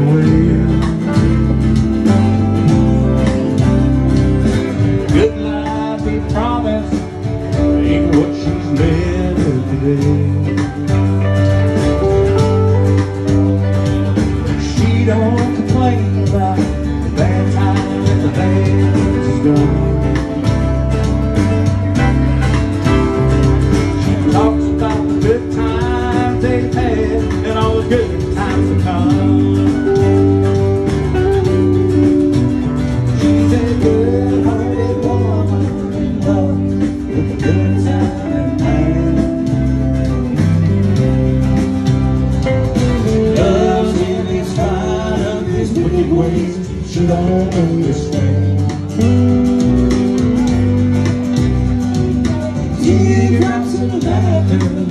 away. Good life he promised ain't what she's led today. She don't complain about the bad times, and the bad things done. ways should I understand? Teardrops in the